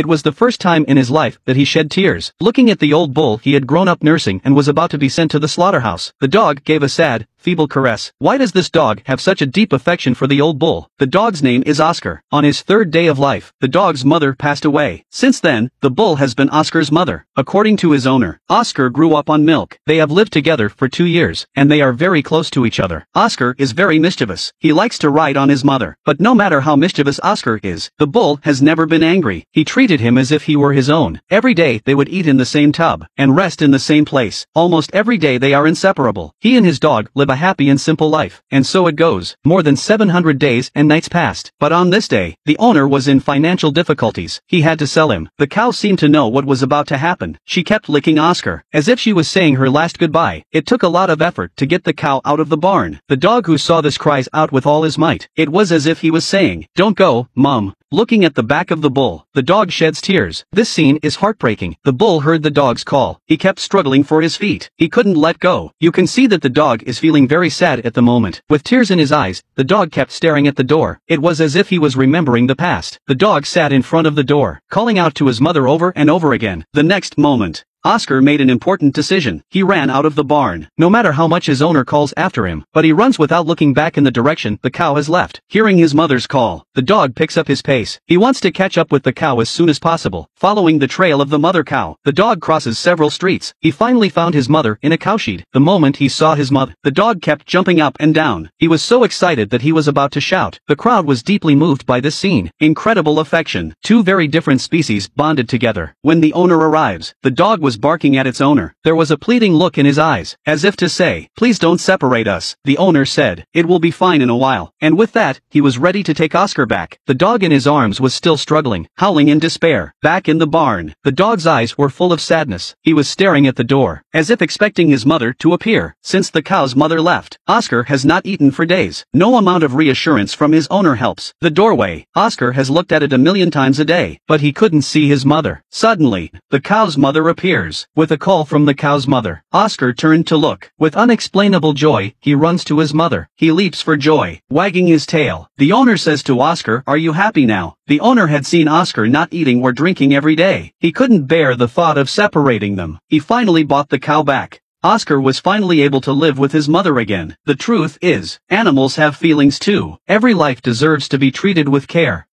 It was the first time in his life that he shed tears. Looking at the old bull he had grown up nursing and was about to be sent to the slaughterhouse. The dog gave a sad, feeble caress. Why does this dog have such a deep affection for the old bull? The dog's name is Oscar. On his third day of life, the dog's mother passed away. Since then, the bull has been Oscar's mother. According to his owner, Oscar grew up on milk. They have lived together for two years, and they are very close to each other. Oscar is very mischievous. He likes to ride on his mother. But no matter how mischievous Oscar is, the bull has never been angry. He treated him as if he were his own. Every day they would eat in the same tub, and rest in the same place. Almost every day they are inseparable. He and his dog live a happy and simple life. And so it goes. More than 700 days and nights passed. But on this day, the owner was in financial difficulties. He had to sell him. The cow seemed to know what was about to happen. She kept licking Oscar, as if she was saying her last goodbye. It took a lot of effort to get the cow out of the barn. The dog who saw this cries out with all his might. It was as if he was saying, Don't go, mum. Looking at the back of the bull, the dog sheds tears. This scene is heartbreaking. The bull heard the dog's call. He kept struggling for his feet. He couldn't let go. You can see that the dog is feeling very sad at the moment. With tears in his eyes, the dog kept staring at the door. It was as if he was remembering the past. The dog sat in front of the door, calling out to his mother over and over again. The next moment, Oscar made an important decision. He ran out of the barn, no matter how much his owner calls after him, but he runs without looking back in the direction the cow has left. Hearing his mother's call, the dog picks up his pace. He wants to catch up with the cow as soon as possible. Following the trail of the mother cow, the dog crosses several streets. He finally found his mother in a cowshed. The moment he saw his mother, the dog kept jumping up and down. He was so excited that he was about to shout. The crowd was deeply moved by this scene. Incredible affection. Two very different species bonded together. When the owner arrives, the dog was was barking at its owner. There was a pleading look in his eyes, as if to say, please don't separate us. The owner said, it will be fine in a while. And with that, he was ready to take Oscar back. The dog in his arms was still struggling, howling in despair. Back in the barn, the dog's eyes were full of sadness. He was staring at the door, as if expecting his mother to appear. Since the cow's mother left, Oscar has not eaten for days. No amount of reassurance from his owner helps. The doorway, Oscar has looked at it a million times a day, but he couldn't see his mother. Suddenly, the cow's mother appears with a call from the cow's mother. Oscar turned to look. With unexplainable joy, he runs to his mother. He leaps for joy, wagging his tail. The owner says to Oscar, are you happy now? The owner had seen Oscar not eating or drinking every day. He couldn't bear the thought of separating them. He finally bought the cow back. Oscar was finally able to live with his mother again. The truth is, animals have feelings too. Every life deserves to be treated with care.